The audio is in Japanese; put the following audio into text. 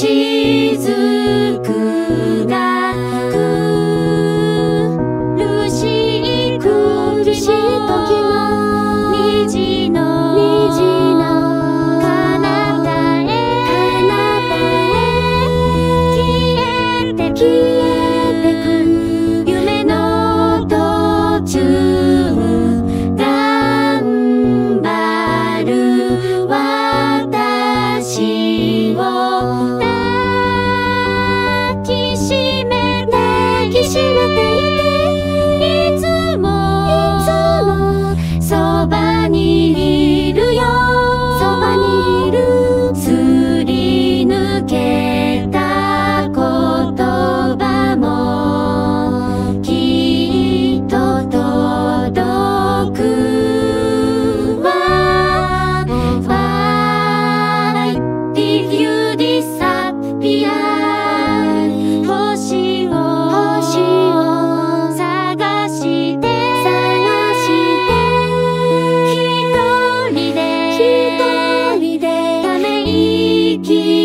雫がるしい苦しいきも虹の虹のかなたへきえてきて deep.